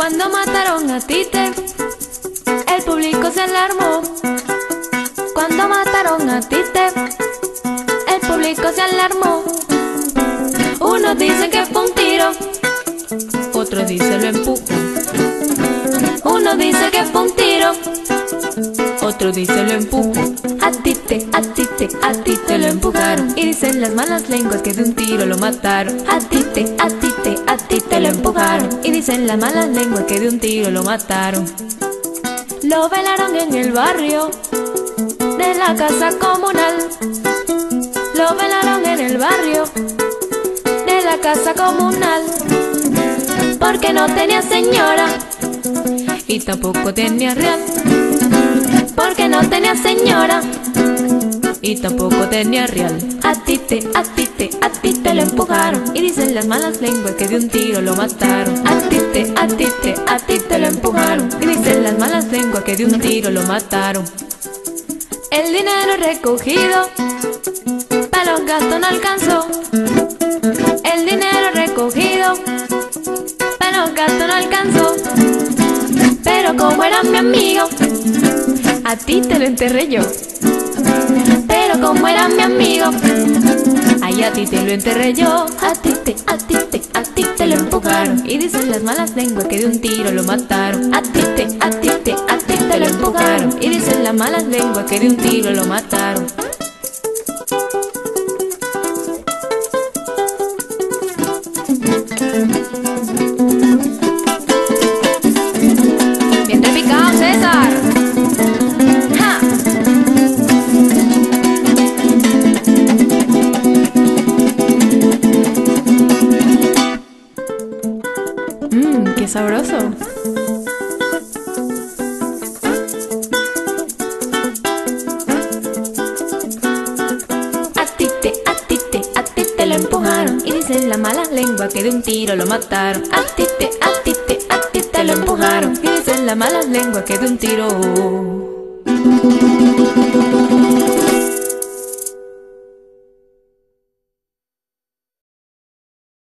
Cuando mataron a Tite, el público se alarmó. Cuando mataron a Tite, el público se alarmó. Unos dicen que fue un tiro, otros dicen lo empujó. Uno dice que fue un tiro, otro dice lo empujó. A Tite, a Tite, a Tite lo empujaron. Y dicen las malas lenguas que de un tiro lo mataron. A Tite, a Tite, empujaron. Y dicen las malas lenguas que de un tiro lo mataron. Lo velaron en el barrio de la casa comunal. Lo velaron en el barrio de la casa comunal. Porque no tenía señora y tampoco tenía real. Porque no tenía señora y tampoco tenía real. A ti te, a ti te, a ti te lo empujaron. Y dicen las malas lenguas que de un tiro lo mataron. A ti te, a ti te, a ti te lo empujaron. Y dicen las malas lenguas que de un tiro lo mataron. El dinero recogido para los gastos no alcanzó. El dinero recogido para los gastos no alcanzó. Pero como era mi amigo, a ti te lo enterré yo. Como era mi amigo, ay a ti te lo enterré yo. A ti te, a ti te, a ti te lo empujaron. Y dicen las malas lenguas que de un tiro lo mataron. A ti te, a ti te, a ti te lo empujaron. Y dicen las malas lenguas que de un tiro lo mataron. Mmm, qué sabroso. A ti te, a ti te, a te lo empujaron. Y dicen la mala lengua que de un tiro lo mataron. A ti te, a ti te, a ti te lo empujaron. Y dicen la mala lengua que de un tiro